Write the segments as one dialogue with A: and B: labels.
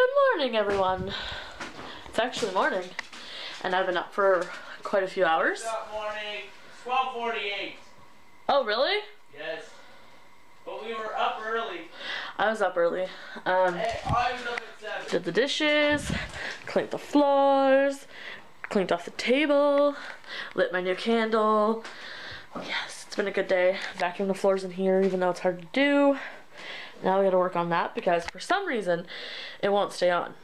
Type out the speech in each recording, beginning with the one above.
A: Good morning, everyone. It's actually morning, and I've been up for quite a few hours.
B: Up morning, 1248.
A: Oh, really?
B: Yes. But we were up early.
A: I was up early. Um,
B: Hey, I was up at 7.
A: did the dishes, cleaned the floors, cleaned off the table, lit my new candle. Yes, it's been a good day. Vacuumed the floors in here, even though it's hard to do. Now we gotta work on that because for some reason it won't stay on.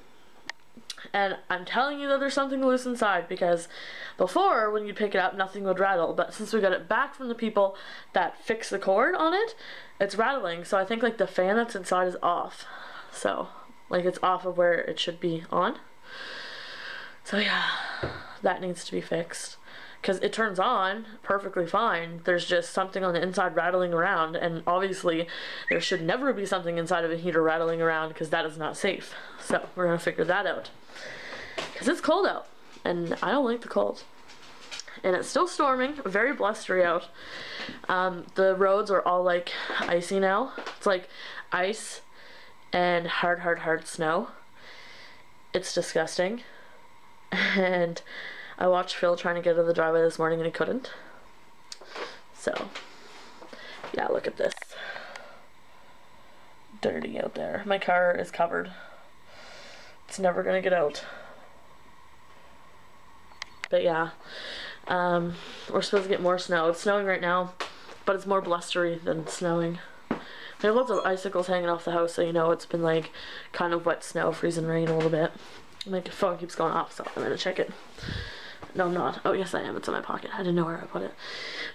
A: And I'm telling you that there's something loose inside because before when you'd pick it up nothing would rattle, but since we got it back from the people that fix the cord on it, it's rattling. So I think like the fan that's inside is off. So like it's off of where it should be on. So yeah, that needs to be fixed. Because it turns on perfectly fine. There's just something on the inside rattling around, and obviously, there should never be something inside of a heater rattling around because that is not safe. So, we're gonna figure that out. Because it's cold out, and I don't like the cold. And it's still storming, very blustery out. Um, the roads are all like icy now. It's like ice and hard, hard, hard snow. It's disgusting. And I watched Phil trying to get out of the driveway this morning and he couldn't. So, yeah, look at this. Dirty out there. My car is covered. It's never gonna get out. But yeah, um, we're supposed to get more snow. It's snowing right now, but it's more blustery than snowing. There are lots of icicles hanging off the house, so you know it's been like kind of wet snow, freezing rain a little bit. My phone keeps going off, so I'm gonna check it. No, I'm not. Oh, yes, I am. It's in my pocket. I didn't know where I put it.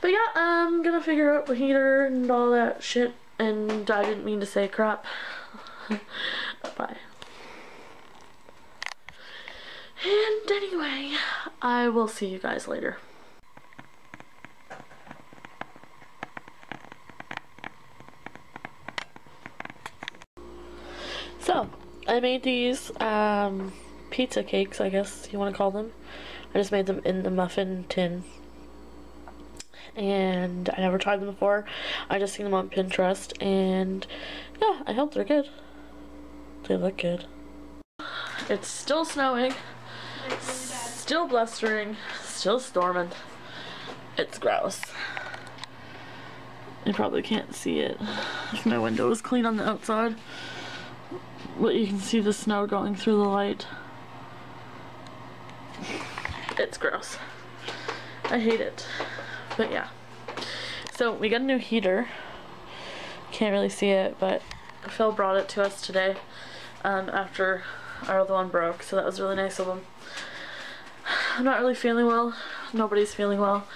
A: But yeah, I'm gonna figure out the heater and all that shit. And I didn't mean to say crap. Bye. And anyway, I will see you guys later. So, I made these um, pizza cakes, I guess you want to call them. I just made them in the muffin tin. And I never tried them before. I just seen them on Pinterest and yeah, I hope they're good. They look good. It's still snowing. Still blustering. Still storming. It's gross. You probably can't see it my window is clean on the outside. But you can see the snow going through the light. It's gross. I hate it. But yeah. So we got a new heater. Can't really see it, but Phil brought it to us today um, after our other one broke, so that was really nice of him. I'm not really feeling well. Nobody's feeling well.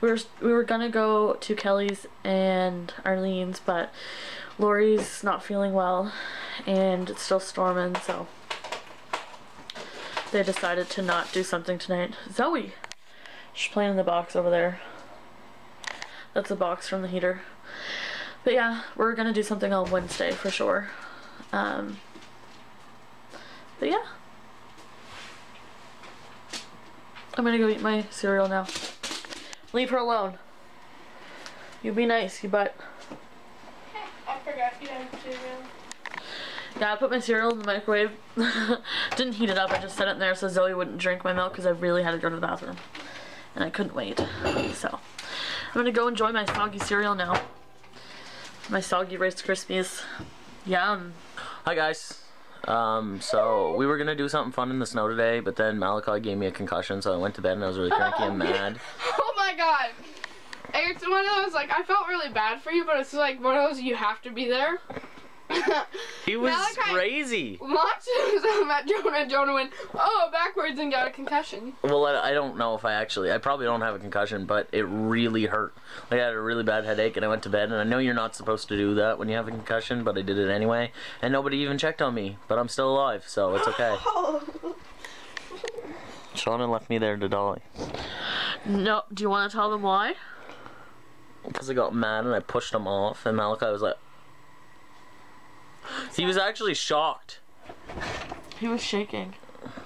A: We were we were gonna go to Kelly's and Arlene's, but Lori's not feeling well, and it's still storming, so they decided to not do something tonight. Zoey! She's playing in the box over there. That's the box from the heater. But yeah, we're gonna do something on Wednesday for sure. Um, but yeah. I'm gonna go eat my cereal now. Leave her alone. You be nice, you butt.
C: I forgot you had cereal.
A: Yeah, I put my cereal in the microwave. Didn't heat it up, I just set it in there so Zoey wouldn't drink my milk because I really had to go to the bathroom. And I couldn't wait. So, I'm gonna go enjoy my soggy cereal now. My soggy Rice Krispies. Yum.
B: Hi guys. Um, so we were gonna do something fun in the snow today, but then Malachi gave me a concussion, so I went to bed and I was really cranky and mad.
C: Oh my god. It's one of those, like, I felt really bad for you, but it's like one of those you have to be there.
B: He was
C: Malachi-
B: crazy.
C: Watch I met Jonah and Jonah went, oh, backwards and got a concussion.
B: Well, I, I don't know if I actually, I probably don't have a concussion, but it really hurt. I had a really bad headache and I went to bed, and I know you're not supposed to do that when you have a concussion, but I did it anyway, and nobody even checked on me, but I'm still alive, so it's okay. Shawna left me there to die.
A: No, do you want to tell them why?
B: Because I got mad and I pushed him off, and Malachi was like, he was actually shocked.
A: He was shaking.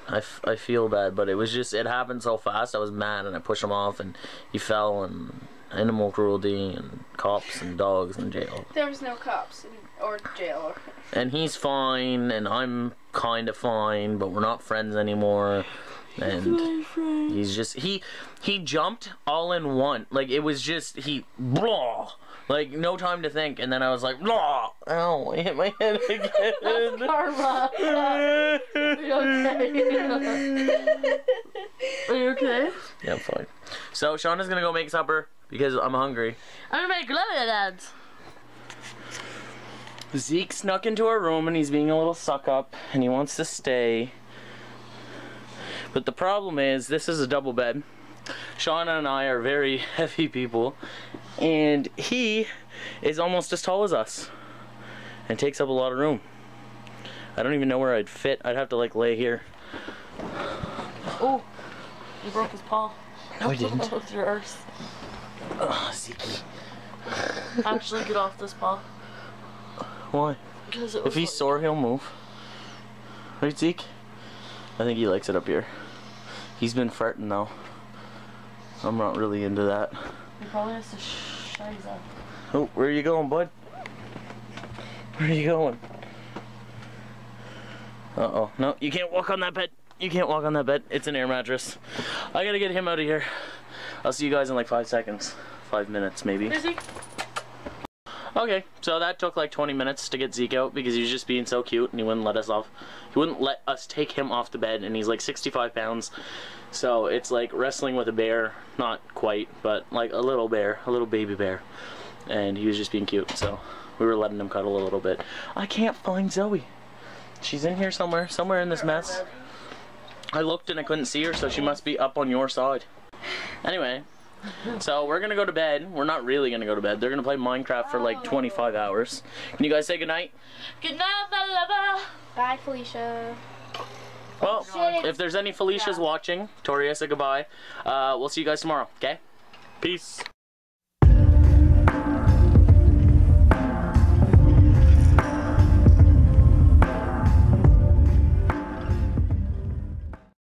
B: I, f- I feel bad, but it was just, it happened so fast. I was mad and I pushed him off and he fell and animal cruelty and cops and dogs and jail.
C: There was no cops in, or jail.
B: And he's fine, and I'm kind of fine, but we're not friends anymore. And he's just he he jumped all in one. Like it was just he blah. Like no time to think, and then I was like blah. Ow! I hit my head again.
A: Karma. Are you okay? Are you okay?
B: yeah, I'm fine. So Shawna's gonna go make supper because I'm hungry.
A: I'm gonna make lemonades.
B: Zeke snuck into our room and he's being a little suck up and he wants to stay. But the problem is, this is a double bed. Shawna and I are very heavy people, and he is almost as tall as us and takes up a lot of room. I don't even know where I'd fit. I'd have to like lay here.
A: Oh, you broke his paw.
B: No, I didn't.
A: With your arse.
B: Ugh, Zeke.
A: Actually, get off this paw.
B: Why?
A: Because it
B: If he's
A: like-
B: sore, he'll move. Right, Zeke? I think he likes it up here. He's been farting though. I'm not really into that.
A: He probably has to shize up.
B: Oh, where are you going, bud? Where are you going? Uh oh. No, you can't walk on that bed. You can't walk on that bed. It's an air mattress. I gotta get him out of here. I'll see you guys in like five seconds. Five minutes, maybe.
A: Busy?
B: Okay, so that took like 20 minutes to get Zeke out because he was just being so cute and he wouldn't let us off. He wouldn't let us take him off the bed and he's like 65 pounds. So it's like wrestling with a bear. Not quite, but like a little bear, a little baby bear. And he was just being cute, so we were letting him cuddle a little bit. I can't find Zoey. She's in here somewhere, somewhere in this mess. I looked and I couldn't see her, so she must be up on your side. Anyway, so we're gonna go to bed. We're not really gonna go to bed. They're gonna play Minecraft for like 25 hours. Can you guys say goodnight?
A: Good night, my lover.
C: Bye, Felicia.
B: Well, if there's any Felicias watching, Toria, say goodbye. Uh, we'll see you guys tomorrow, okay? Peace.